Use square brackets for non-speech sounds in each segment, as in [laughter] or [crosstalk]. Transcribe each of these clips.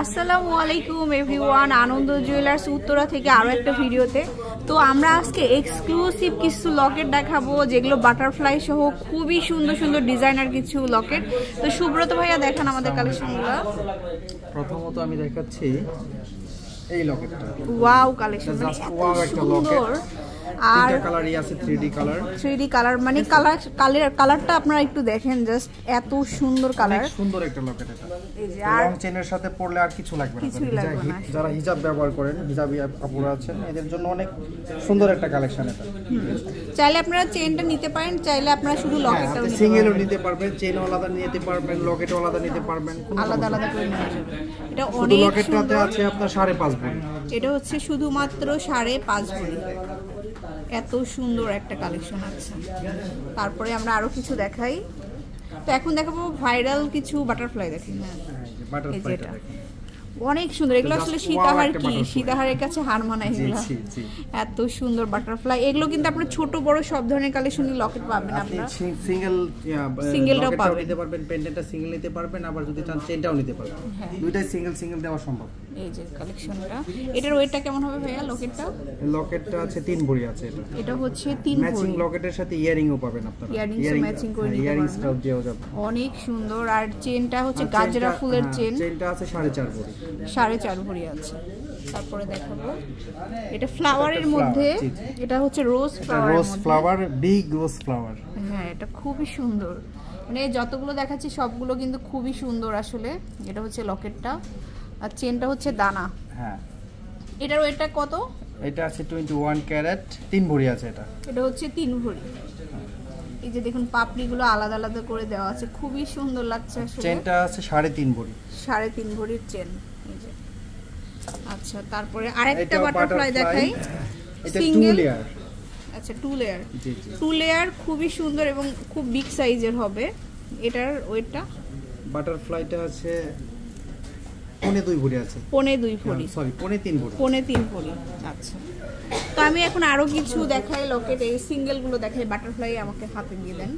আসসালামু আলাইকুম এভরিওয়ান আনন্দ জুয়েলার্স উত্তরা থেকে আরও একটা ভিডিওতে। তো আমরা আজকে এক্সক্লুসিভ কিছু লকেট দেখাবো যেগুলো বাটারফ্লাই সহ খুবই সুন্দর সুন্দর ডিজাইনার কিছু লকেট তো সুব্রত ভাইয়া দেখান আমাদের কালেকশনগুলো প্রথমত আমি দেখাচ্ছি এই লকেটটা ওয়াও কালেকশন এত একটা সুন্দর। আর কালারই আছে 3D কালার থ্রি কালার মানে কালার কালার কালারটা আপনারা একটু দেখেন জাস্ট এত সুন্দর কালার সুন্দর একটা লকেট এটা। এই যে আর চেনের সাথে পরলে আর কিছু লাগবে না। যারা হিজাব ব্যবহার করেন হিজাবি আপুরা আছেন এদের জন্য অনেক সুন্দর একটা কালেকশন এটা। চাইলে আপনারা চেনটা নিতে পারেন চাইলে আপনারা শুধু লকেটটাও নিতে সিঙ্গেলও নিতে পারবেন চেনও আলাদা নিতে পারবেন লকেটও আলাদা নিতে পারবেন আলাদা আলাদা করে যাবে এটা অনেক লকেটটাতে আছে আপনার সাড়ে পাঁচ ভরি এটা হচ্ছে শুধুমাত্র সাড়ে পাঁচ ভরি এত সুন্দর একটা কালেকশন আছে। তারপরে আমরা আরও কিছু দেখাই। তো এখন দেখাবো ভাইরাল কিছু বাটারফ্লাই দেখি। হ্যাঁ এই যে বাটারফ্লাইটা এটা। দেখেন অনেক সুন্দর। এগুলো আসলে সীতাহার কি? সীতাহারের কাছে হার মানায় এগুলো। এত সুন্দর বাটারফ্লাই এগুলো কিন্তু আপনার ছোট বড় সব ধরনের কালেকশনই লকেট পাবেন আপনি সিঙ্গেল Single-টাও পাবেন। নিতে পারবেন পেন্ডেন্টটা সিঙ্গেল নিতে পারবেন আবার যদি চান চেনটাও নিতে পারবেন। হ্যাঁ। দুইটাই সিঙ্গেল সিঙ্গেল দেওয়া সম্ভব। এই যে কালেকশনটা এটার ওয়েটটা কেমন হবে ভাইয়া লকেটটা লকেটটা আছে তিন ভরি আছে এটা। এটা হচ্ছে তিন ম্যাচিং লকেটের সাথে ইয়ারিংও পাবেন আপনারা। ও matching করে নিতে ইয়ারিংসটাও দেওয়া যাবে। অনেক সুন্দর। আর চেনটা হচ্ছে গাজরা ফুলের হ্যাঁ, চেন চেনটা আছে সাড়ে চার ভরি। সাড়ে চার ভরি আছে। তারপরে দেখাবো। এটা ফ্লাওয়ারের মধ্যে। এটা হচ্ছে rose flower rose flower big rose flower হ্যাঁ এটা খুবই সুন্দর। মানে যতগুলো দেখাচ্ছি সবগুলো কিন্তু খুবই সুন্দর আসলে। এটা হচ্ছে লকেটটা আর চেনটা হচ্ছে দানা। হ্যাঁ। এটার ওয়েটটা কত? এটা আছে টোয়েন্টি ওয়ান ক্যারেট তিন ভরি আছে এটা। এটা হচ্ছে তিন ভরি। এই যে দেখুন পাপড়িগুলো আলাদা আলাদা করে দেওয়া আছে। খুবই সুন্দর লাগছে আসলে। চেনটা আছে সাড়ে তিন ভরি। সাড়ে তিন ভরির চেন এই যে। আচ্ছা তারপরে আরেকটা বাটারফ্লাই। দেখাই। এটা টু লেয়ার আচ্ছা টু লেয়ার জি জি। টু লেয়ার খুবই সুন্দর এবং খুব বিগ সাইজের হবে। এটার ওয়েটটা? বাটারফ্লাইটা আছে পনে দুই ভরি আছে। পনে দুই ভরি। সরি পনে তিন ভরি। পনে তিন ভরি আচ্ছা। তো আমি এখন আরও কিছু দেখাই লকেট এই সিঙ্গেলগুলো দেখাই বাটারফ্লাই আমাকে হাতে দিয়ে দেন।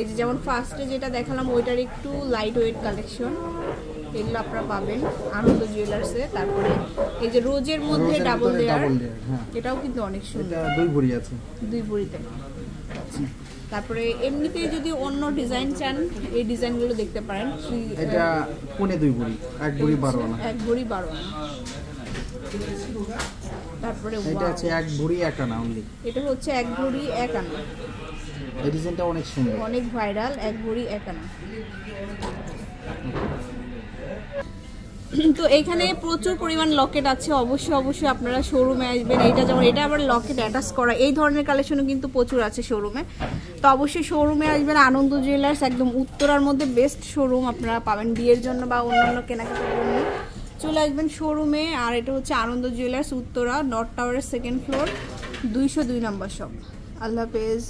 এই যে যেমন ফার্স্টে যেটা দেখালাম ওইটার একটু লাইট ওয়েট কালেকশন এগুলো আপনারা পাবেন আনন্দ জুয়েলার্সে তারপরে এই যে রোজের মধ্যে ডাবল লেয়ার হ্যাঁ। এটাও কিন্তু অনেক সুন্দর। দুই ভরি আছে। দুই ভরিতে। তারপরে এমনিতে যদি অন্য ডিজাইন চান এই ডিজাইনগুলো দেখতে পারেন। এটা কোনে দুই ভরি এক ভরি বারো আনা। এক ভরি বারো আনা। তারপরে এটা হচ্ছে এক ভরি এক আনা অনলি এটা হচ্ছে এক ভরি এক আনা। এই ডিজাইনটা অনেক সুন্দর। অনেক ভাইরাল এক ভরি এক আনা। [clears throat] তো এখানে প্রচুর পরিমাণ লকেট আছে। অবশ্যই অবশ্যই আপনারা শোরুমে আসবেন। এটা যেমন, এটা আবার লকেট অ্যাটাচ করা। এই ধরনের কালেকশনও কিন্তু প্রচুর আছে শোরুমে তো অবশ্যই শোরুমে আসবেন। আনন্দ জুয়েলার্স একদম উত্তরার মধ্যে বেস্ট শোরুম আপনারা পাবেন। বিয়ের জন্য বা অন্যান্য কেনাকাটার জন্য। চলে আসবেন শোরুমে আর এটা হচ্ছে আনন্দ জুয়েলার্স উত্তরা নর্থ টাওয়ারের সেকেন্ড ফ্লোর দুইশো দুই নম্বর শপ আল্লাহ হাফেজ।